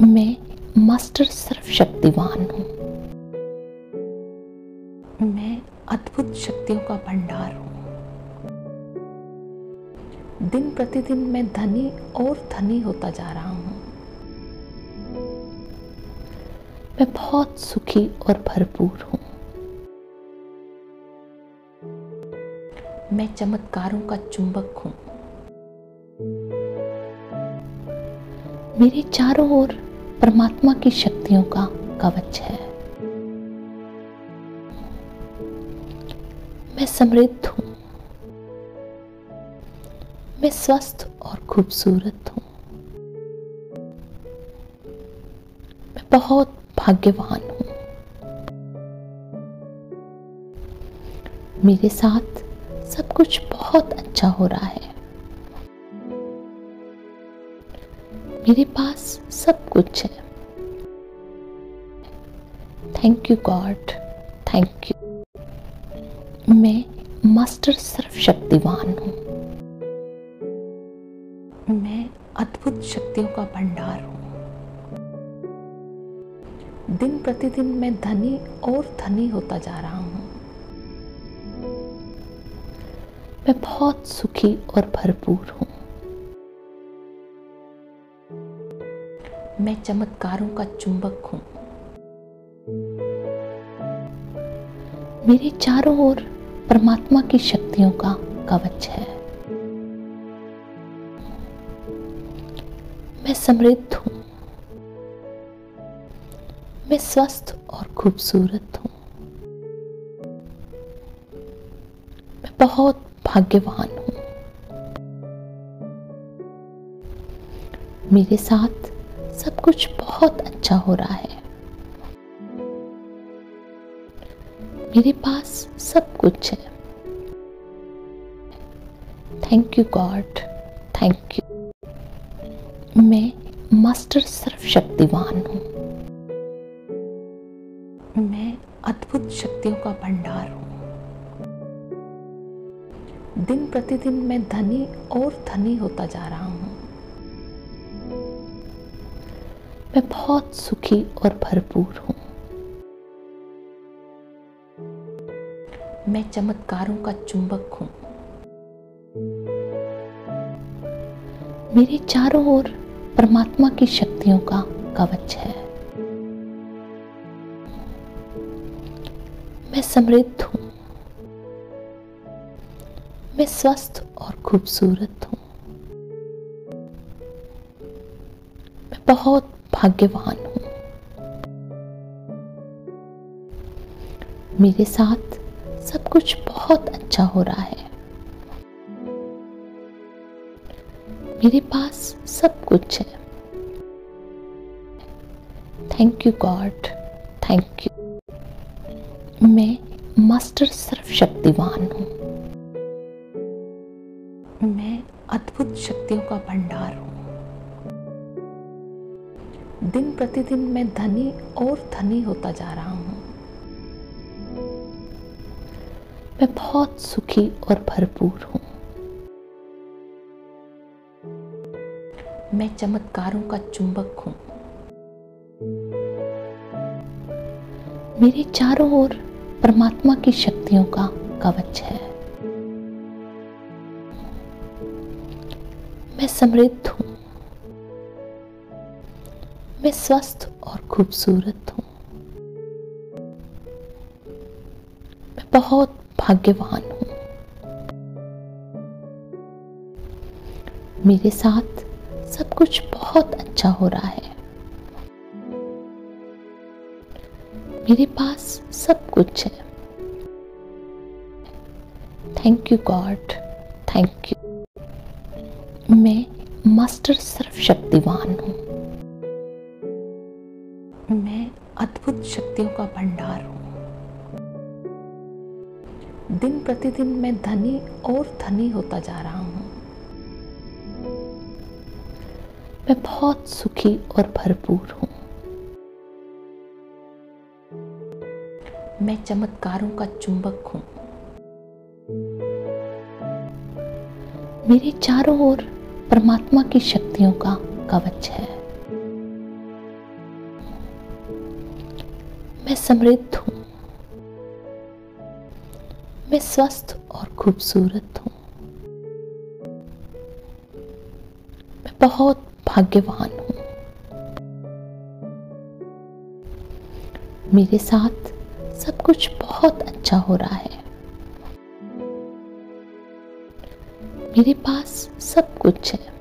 मैं मास्टर सर्वशक्तिवान हूँ। मैं अद्भुत शक्तियों का भंडार हूँ। दिन प्रतिदिन मैं धनी और धनी होता जा रहा हूँ। मैं बहुत सुखी और भरपूर हूँ। मैं चमत्कारों का चुंबक हूँ। मेरे चारों ओर परमात्मा की शक्तियों का कवच है। मैं समृद्ध हूँ। मैं स्वस्थ और खूबसूरत हूँ। मैं बहुत भाग्यवान हूँ। मेरे साथ सब कुछ बहुत अच्छा हो रहा है। मेरे पास सब कुछ है। Thank you God thank you मैं मास्टर सर्वशक्तिवान हूँ। मैं अद्भुत शक्तियों का भंडार हूँ। दिन प्रतिदिन मैं धनी और धनी होता जा रहा हूँ। मैं बहुत सुखी और भरपूर हूँ। मैं चमत्कारों का चुंबक हूँ। मेरे चारों ओर परमात्मा की शक्तियों का कवच है। मैं समृद्ध हूँ। मैं स्वस्थ और खूबसूरत हूँ। मैं बहुत भाग्यवान हूँ। मेरे साथ सब कुछ बहुत अच्छा हो रहा है। मेरे पास सब कुछ है। Thank you God thank you मैं मास्टर सर्वशक्तिवान हूँ। मैं अद्भुत शक्तियों का भंडार हूँ। दिन प्रतिदिन मैं धनी और धनी होता जा रहा हूँ। मैं बहुत सुखी और भरपूर हूँ। मैं चमत्कारों का चुंबक हूँ। मेरे चारों ओर परमात्मा की शक्तियों का कवच है। मैं समृद्ध हूँ। मैं स्वस्थ और खूबसूरत हूँ। मैं बहुत भाग्यवान हूँ। मेरे साथ सब कुछ बहुत अच्छा हो रहा है। मेरे पास सब कुछ है। Thank you God thank you मैं मास्टर सर्वशक्तिवान हूँ। मैं अद्भुत शक्तियों का भंडार हूँ। दिन प्रतिदिन मैं धनी और धनी होता जा रहा हूँ। मैं बहुत सुखी और भरपूर हूँ। मैं चमत्कारों का चुंबक हूँ। मेरे चारों ओर परमात्मा की शक्तियों का कवच है। मैं समृद्ध हूँ। मैं स्वस्थ और खूबसूरत हूँ। मैं बहुत भाग्यवान हूँ। मेरे साथ सब कुछ बहुत अच्छा हो रहा है। मेरे पास सब कुछ है। Thank you God thank you मैं मास्टर सर्वशक्तिवान हूँ। मैं अद्भुत शक्तियों का भंडार हूँ। दिन प्रतिदिन मैं धनी और धनी होता जा रहा हूँ। मैं बहुत सुखी और भरपूर हूँ। मैं चमत्कारों का चुंबक हूँ। मेरे चारों ओर परमात्मा की शक्तियों का कवच है। मैं समृद्ध हूँ। मैं स्वस्थ और खूबसूरत हूँ। मैं बहुत भाग्यवान हूँ। मेरे साथ सब कुछ बहुत अच्छा हो रहा है। मेरे पास सब कुछ है।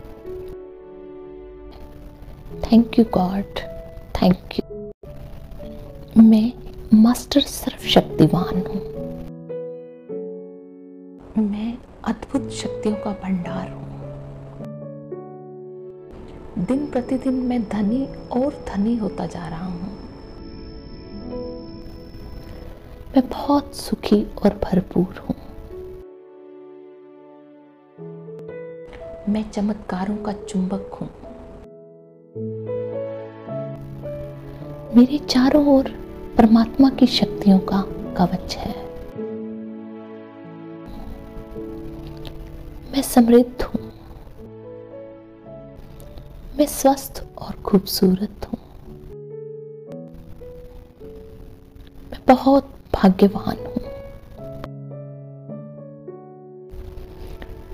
Thank you God thank you master सर्वशक्तिवान हूँ। मैं अद्भुत शक्तियों का भंडार हूँ। दिन प्रतिदिन मैं धनी और धनी होता जा रहा हूँ। मैं बहुत सुखी और भरपूर हूँ। मैं चमत्कारों का चुंबक हूँ। मेरे चारों ओर परमात्मा की शक्तियों का कवच है। मैं समृद्ध हूँ। मैं स्वस्थ और खूबसूरत हूँ। मैं बहुत भाग्यवान हूँ।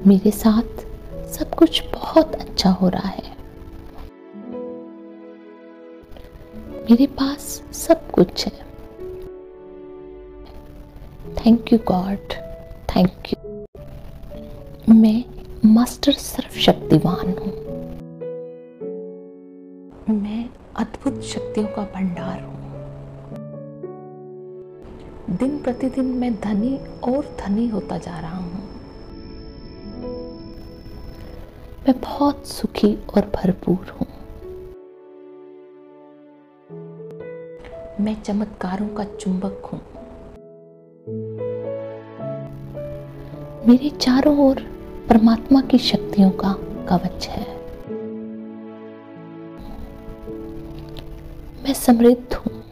मेरे साथ सब कुछ बहुत अच्छा हो रहा है। मेरे पास सब कुछ है। Thank you God thank you मैं मास्टर सर्वशक्तिवान हूँ। मैं अद्भुत शक्तियों का भंडार हूँ। दिन प्रतिदिन मैं धनी और धनी होता जा रहा हूँ। मैं बहुत सुखी और भरपूर हूँ। मैं चमत्कारों का चुंबक हूँ। मेरे चारों ओर परमात्मा की शक्तियों का कवच है। मैं समृद्ध हूँ।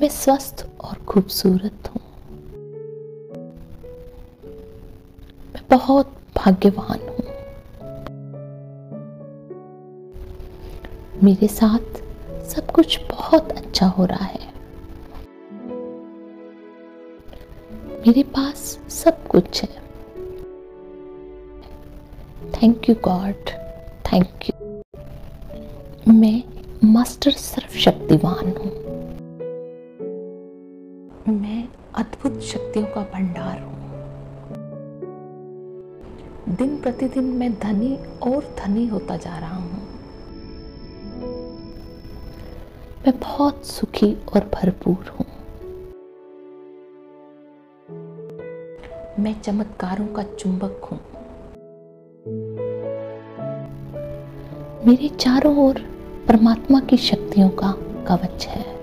मैं स्वस्थ और खूबसूरत हूँ। मैं बहुत भाग्यवान हूँ। मेरे साथ सब कुछ बहुत अच्छा हो रहा है। मेरे पास सब कुछ है। Thank you God thank you मैं मास्टर सर्वशक्तिवान हूँ। मैं अद्भुत शक्तियों का भंडार हूँ। दिन प्रतिदिन मैं धनी और धनी होता जा रहा हूँ। मैं बहुत सुखी और भरपूर हूँ। मैं चमत्कारों का चुंबक हूँ। मेरे चारों ओर परमात्मा की शक्तियों का कवच है।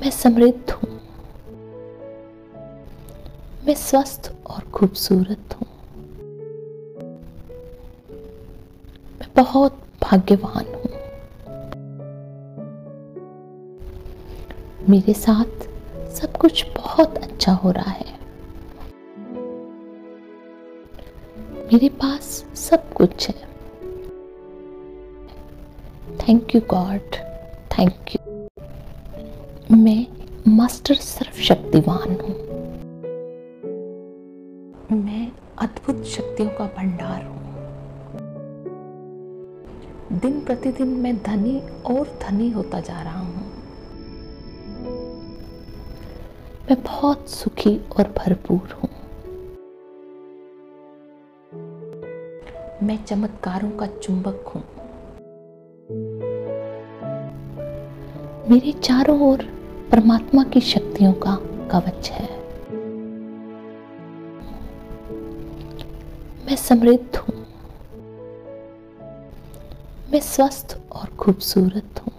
मैं समृद्ध हूँ। मैं स्वस्थ और खूबसूरत हूँ। मैं बहुत भाग्यवान हूँ। मेरे साथ सब कुछ बहुत अच्छा हो रहा है। मेरे पास सब कुछ है। Thank you God thank you, मैं मास्टर सर्वशक्तिवान हूँ। मैं अद्भुत शक्तियों का भंडार हूँ। दिन प्रतिदिन मैं धनी और धनी होता जा रहा हूँ। मैं बहुत सुखी और भरपूर हूँ। मैं चमत्कारों का चुंबक हूँ। मेरे चारों ओर परमात्मा की शक्तियों का कवच है। मैं समृद्ध हूँ। मैं स्वस्थ और खूबसूरत हूँ।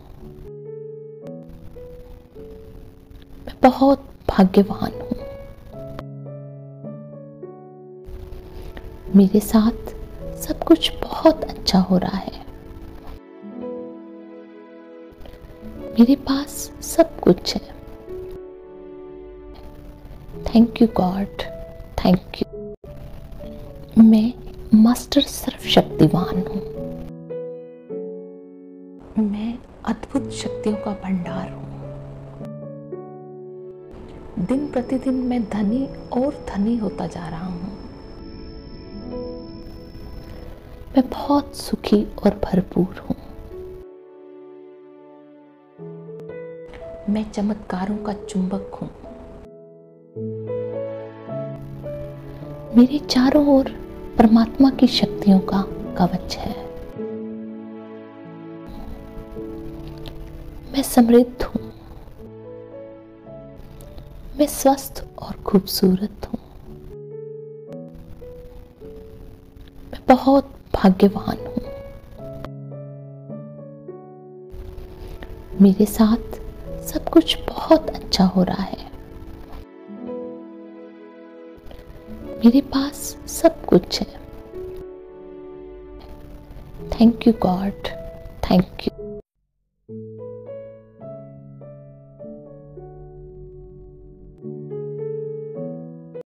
मैं बहुत भाग्यवान हूँ। मेरे साथ सब कुछ बहुत अच्छा हो रहा है। मेरे पास सब कुछ है। Thank you God thank you मैं मास्टर सर्वशक्तिवान हूँ। मैं अद्भुत शक्तियों का भंडार हूँ। दिन प्रतिदिन मैं धनी और धनी होता जा रहा हूँ। मैं बहुत सुखी और भरपूर हूँ। मैं चमत्कारों का चुंबक हूँ। मेरे चारों ओर परमात्मा की शक्तियों का कवच है। मैं समृद्ध हूँ। मैं स्वस्थ और खूबसूरत हूँ। मैं बहुत भाग्यवान हूँ। मेरे साथ सब कुछ बहुत अच्छा हो रहा है। मेरे पास सब कुछ है। Thank you God thank you